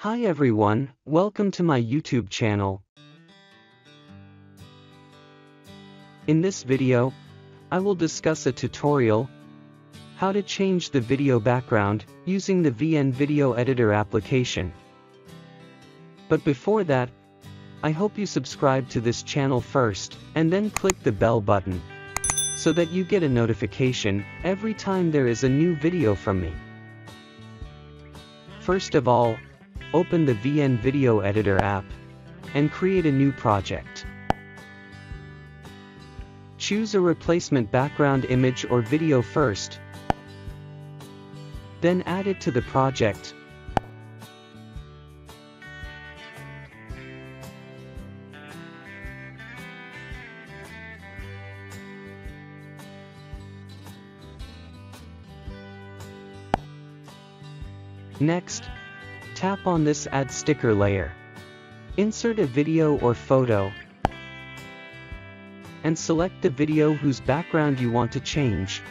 Hi everyone, welcome to my YouTube channel. In this video, I will discuss a tutorial, how to change the video background, using the VN Video Editor application. But before that, I hope you subscribe to this channel first, and then click the bell button, so that you get a notification every time there is a new video from me. First of all, open the VN Video Editor app, and create a new project. Choose a replacement background image or video first, then add it to the project. Next, tap on this Add Sticker layer. Insert a video or photo, and select the video whose background you want to change.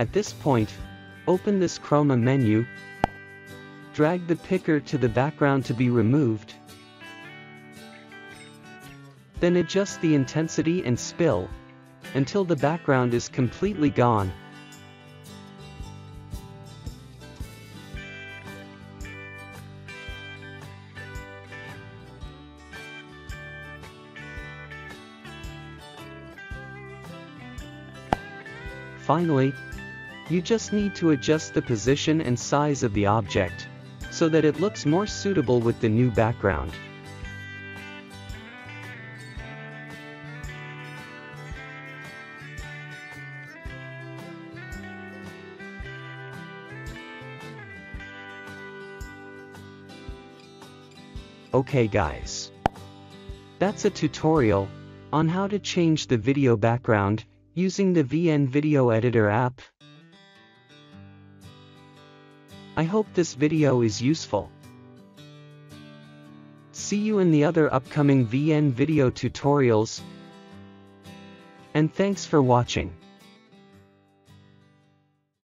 At this point, open this chroma menu, drag the picker to the background to be removed, then adjust the intensity and spill, until the background is completely gone. Finally, you just need to adjust the position and size of the object, so that it looks more suitable with the new background. Okay guys. That's a tutorial on how to change the video background using the VN Video Editor app. I hope this video is useful. See you in the other upcoming VN video tutorials. And thanks for watching.